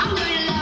I'm gonna love